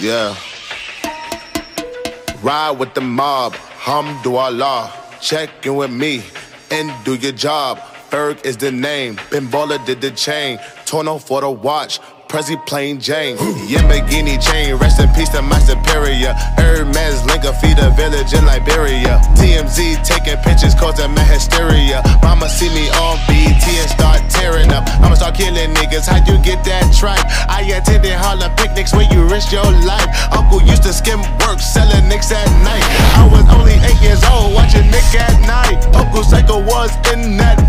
Yeah. Ride with the mob, hamdulillah. Check in with me and do your job. Ferg is the name, Ben Baller did the chain. Tono for the watch, Prezi plain Jane. Yamagini chain, rest in peace to my superior. Hermes Linka feed a village in Liberia. TMZ taking pictures causing my hysteria. Mama see me on BT and start tearing up. I'ma start killing niggas, how you get that tripe? I attended Harlem picnics where you your life. Uncle used to skim work, selling nicks at night. I was only eight years old, watching Nick at night. Uncle Psycho was in that.